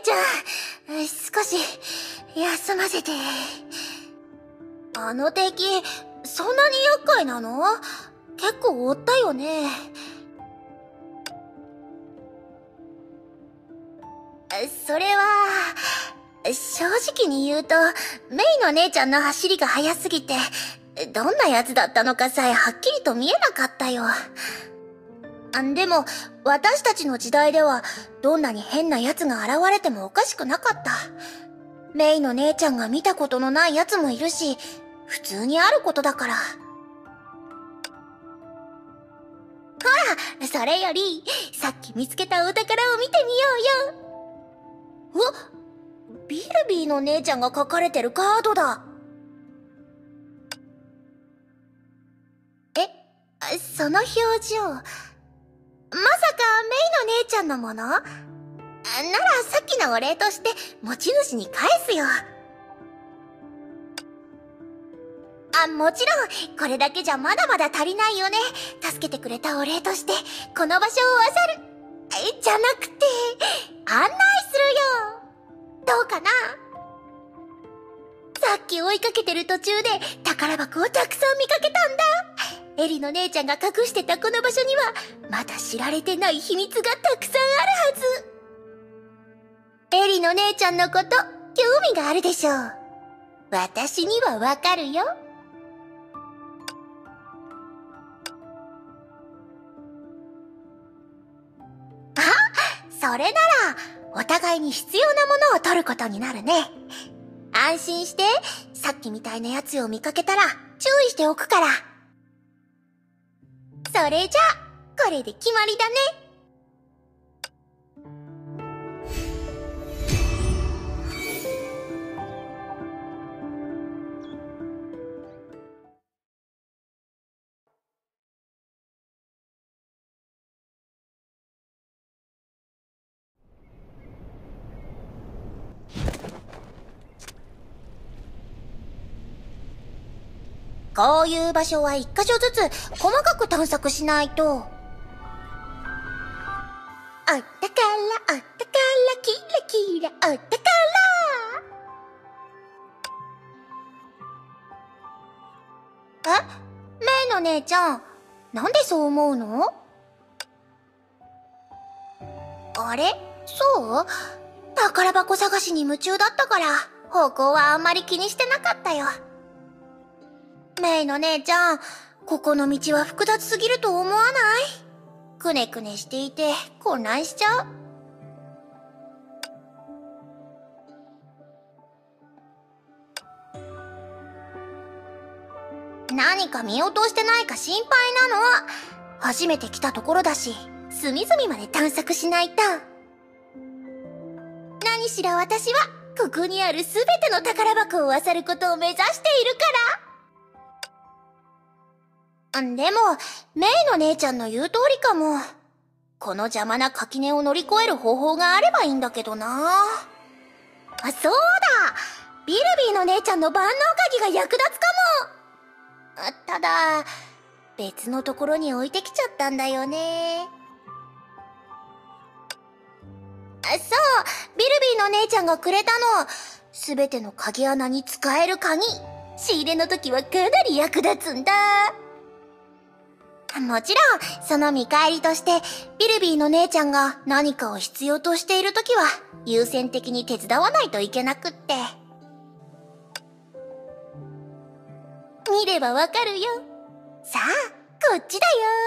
ちゃん。少し、休ませて。あの敵、そんなに厄介なの？結構追ったよね。それは、正直に言うと、メイの姉ちゃんの走りが速すぎて、どんな奴だったのかさえはっきりと見えなかったよ。あでも、私たちの時代では、どんなに変な奴が現れてもおかしくなかった。メイの姉ちゃんが見たことのない奴もいるし、普通にあることだから。ほら、それより、さっき見つけたお宝を見てみようよ。おビルビーの姉ちゃんが書かれてるカードだ。え、その表情。まさか、メイの姉ちゃんのもの？ならさっきのお礼として持ち主に返すよ。あ、もちろん、これだけじゃまだまだ足りないよね。助けてくれたお礼として、この場所を漁る。え、じゃなくて、案内するよ。どうかな？さっき追いかけてる途中で宝箱をたくさん見かけたんだ。エリの姉ちゃんが隠してたこの場所には、まだ知られてない秘密がたくさんあるはず。エリの姉ちゃんのこと、興味があるでしょう。私にはわかるよ。あそれなら、お互いに必要なものを取ることになるね。安心して、さっきみたいなやつを見かけたら、注意しておくから。それじゃあ、これで決まりだね。こういう場所は一箇所ずつ細かく探索しないと。お宝、お宝、キラキラ、お宝。え？メイの姉ちゃん、なんでそう思うの？あれ？そう？宝箱探しに夢中だったから、方向はあんまり気にしてなかったよ。メイの姉ちゃん、ここの道は複雑すぎると思わない？くねくねしていて混乱しちゃう。何か見落としてないか心配なの。初めて来たところだし、隅々まで探索しないと。何しろ私は、ここにあるすべての宝箱を漁ることを目指しているから。でも、メイの姉ちゃんの言う通りかも。この邪魔な垣根を乗り越える方法があればいいんだけどな。あ、そうだビルビーの姉ちゃんの万能鍵が役立つかもただ、別のところに置いてきちゃったんだよね。そう、ビルビーの姉ちゃんがくれたの。すべての鍵穴に使える鍵。仕入れの時はかなり役立つんだ。もちろん、その見返りとして、ビルビーの姉ちゃんが何かを必要としているときは、優先的に手伝わないといけなくって。見ればわかるよ。さあ、こっちだよ